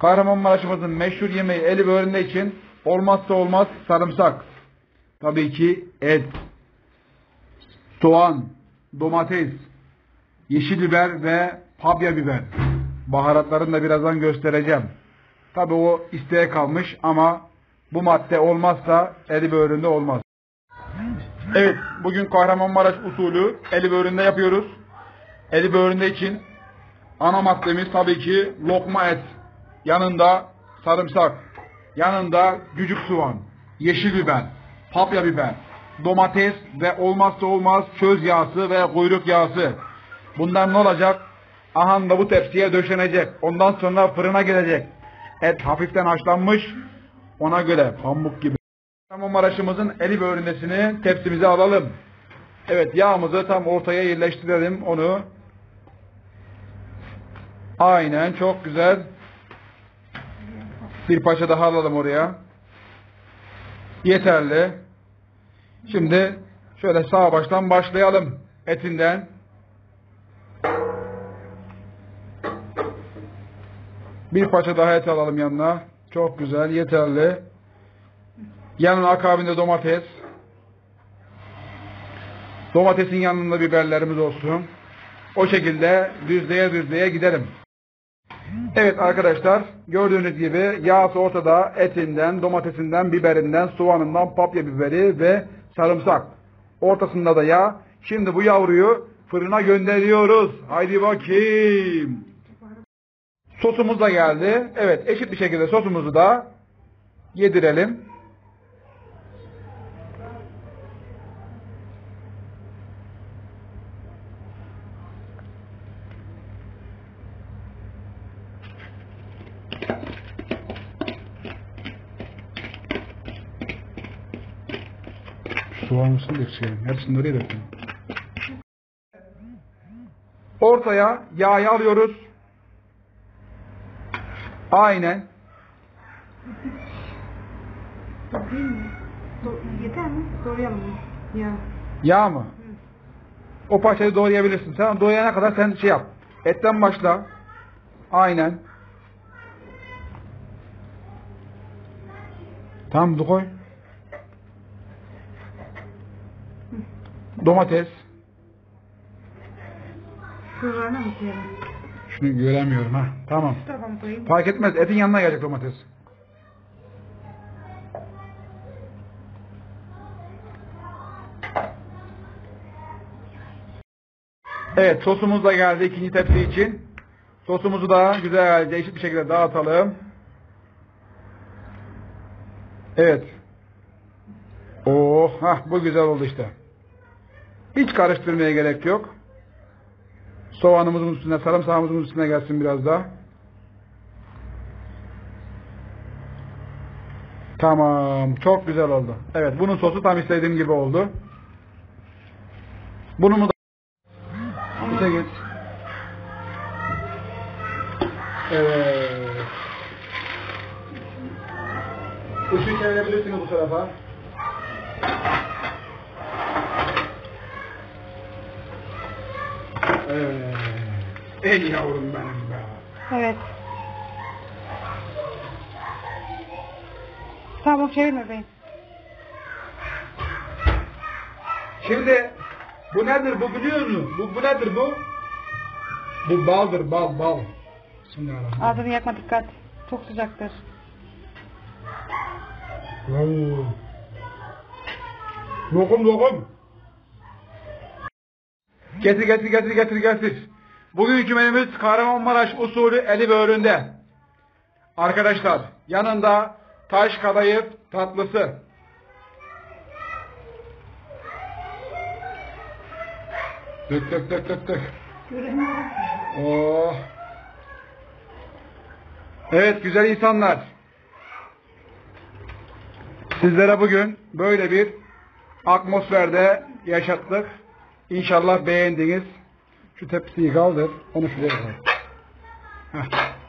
Kahramanmaraş'ımızın meşhur yemeği eli böğründe için olmazsa olmaz sarımsak. Tabii ki et, soğan, domates, yeşil biber ve papya biber. Baharatlarını da birazdan göstereceğim. Tabii o isteğe kalmış ama bu madde olmazsa eli böğründe olmaz. Evet, bugün Kahramanmaraş usulü eli böğründe yapıyoruz. Eli böğründe için ana maddemiz tabii ki lokma et. Yanında sarımsak, yanında cücük soğan, yeşil biber, papya biber, domates ve olmazsa olmaz çöz yağısı ve kuyruk yağısı. Bundan ne olacak? Aha da bu tepsiye döşenecek. Ondan sonra fırına gelecek. Et hafiften haşlanmış. Ona göre pamuk gibi. Kahramanmaraş'ımızın eli böğründesini tepsimize alalım. Evet yağımızı tam ortaya yerleştirelim onu. Aynen çok güzel. Bir parça daha alalım oraya. Yeterli. Şimdi şöyle sağ baştan başlayalım. Etinden. Bir parça daha et alalım yanına. Çok güzel, yeterli. Yanına akabinde domates. Domatesin yanında biberlerimiz olsun. O şekilde düzleye düzleye gidelim. Evet arkadaşlar gördüğünüz gibi yağ ortada etinden, domatesinden, biberinden, soğanından, papya biberi ve sarımsak. Ortasında da yağ. Şimdi bu yavruyu fırına gönderiyoruz. Haydi bakayım. Sosumuz da geldi. Evet eşit bir şekilde sosumuzu da yedirelim. Soğan mısın. Hepsini oraya döktüm. Ortaya yağı alıyoruz. Aynen. Değil mi? Do- yeter mi? Doğrayalım mı? Ya. Yağ mı? O parçayı doğrayabilirsin. Sen doğrayana kadar sen şey yap. Etten başla. Aynen. Tamam koy. Domates. Şuralarına mı koyalım? Şunu göremiyorum ha. Tamam. Şu tarafa mı koyayım? Fark etmez. Etin yanına gelecek domates. Evet sosumuz da geldi ikinci tepsi için. Sosumuzu da güzelce eşit bir şekilde dağıtalım. Evet. Oh, hah, bu güzel oldu işte. Hiç karıştırmaya gerek yok. Soğanımızın üstüne, sarımsağımızın üstüne gelsin biraz daha. Tamam. Çok güzel oldu. Evet. Bunun sosu tam istediğim gibi oldu. Bunu mu da... İşe geç. Evet. Işığı çevirebilirsiniz bu tarafa. Evet. Ey yavrum benim be. Evet. Tamam çevirme beyim. Şimdi bu nedir bu biliyor musun? Bu, bu nedir bu? Bu baldır bal bal. Bismillahirrahmanirrahim. Ağzını yakma dikkat. Çok sıcaktır. Oo. Lokum lokum. Getir getir getir getir getir. Bugünkü menümüz Kahramanmaraş usulü eli böğründe. Arkadaşlar yanında taş kadayıf tatlısı. Dök dök dök dök dök. Oh. Evet güzel insanlar. Sizlere bugün böyle bir atmosferde yaşattık. İnşallah beğendiniz. Şu tepsiyi kaldır. Onu şuraya koy. Heh.